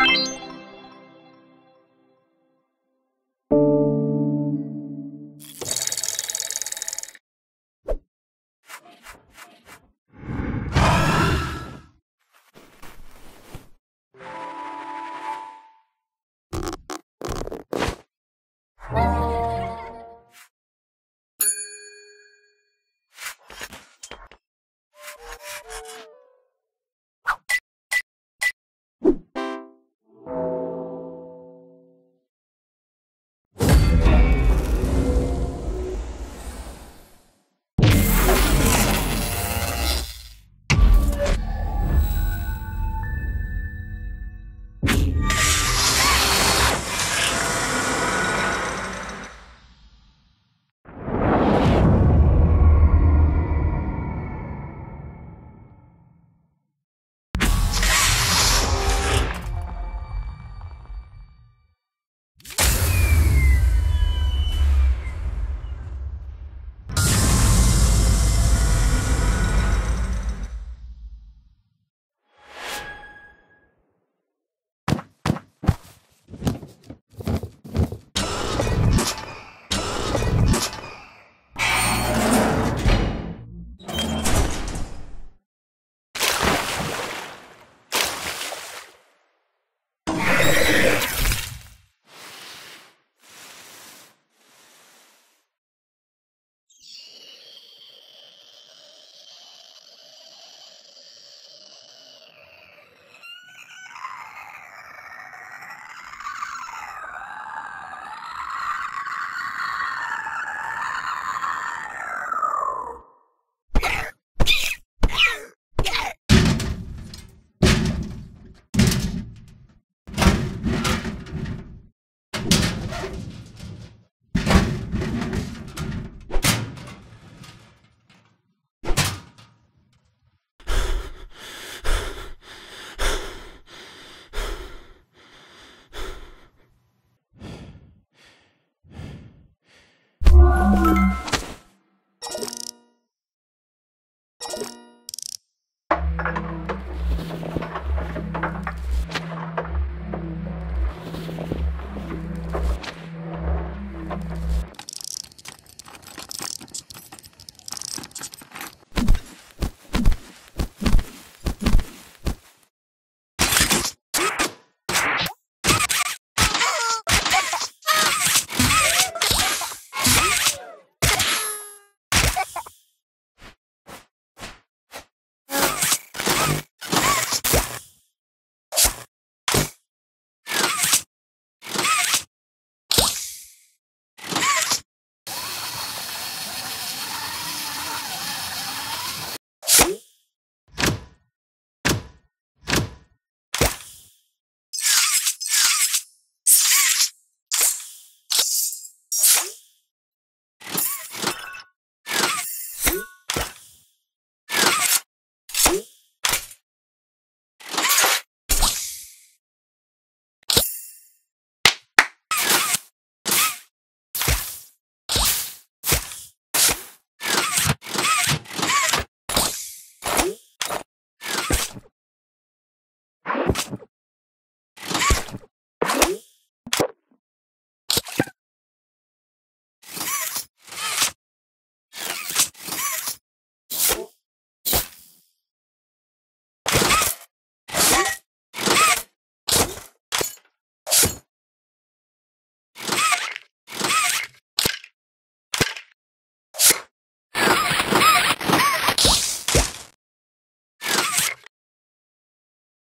you